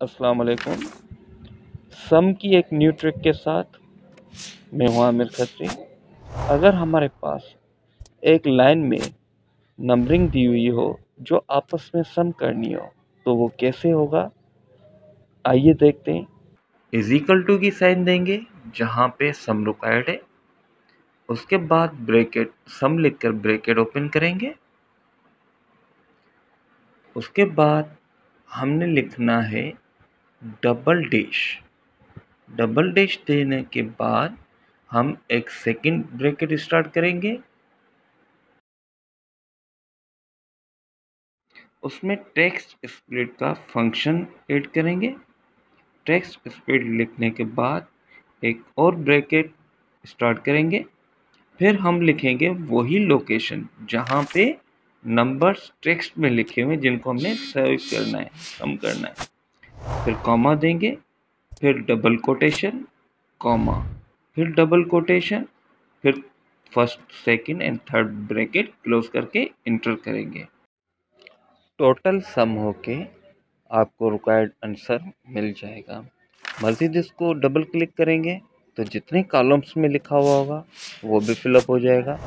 अस्सलाम वालेकुम सम की एक न्यू ट्रिक के साथ मैं हूँ आमिर खत्री। अगर हमारे पास एक लाइन में नंबरिंग दी हुई हो जो आपस में सम करनी हो तो वो कैसे होगा? आइए देखते हैं। इज़ इक्वल टू की साइन देंगे, जहाँ पे सम रुकायड है। उसके बाद ब्रैकेट सम लिखकर ब्रैकेट ओपन करेंगे। उसके बाद हमने लिखना है डबल डैश। डबल डैश देने के बाद हम एक सेकंड ब्रैकेट स्टार्ट करेंगे। उसमें टेक्स्ट स्प्लिट का फ़ंक्शन ऐड करेंगे। टेक्स्ट स्प्लिट लिखने के बाद एक और ब्रैकेट स्टार्ट करेंगे। फिर हम लिखेंगे वही लोकेशन जहाँ पे नंबर्स टेक्स्ट में लिखे हुए जिनको हमने सर्व करना है, कम करना है। फिर कॉमा देंगे, फिर डबल कोटेशन कॉमा फिर डबल कोटेशन फिर first second and third bracket close करके इंटर करेंगे। टोटल सम होके आपको रिक्वायर्ड आंसर मिल जाएगा। मज़ीद इसको डबल क्लिक करेंगे तो जितने कॉलम्स में लिखा हुआ होगा, वो भी फिलअप हो जाएगा।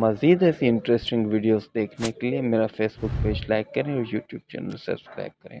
मज़ीद ऐसी इंटरेस्टिंग वीडियोस देखने के लिए मेरा फेसबुक पेज लाइक करें और यूट्यूब चैनल सब्सक्राइब करें।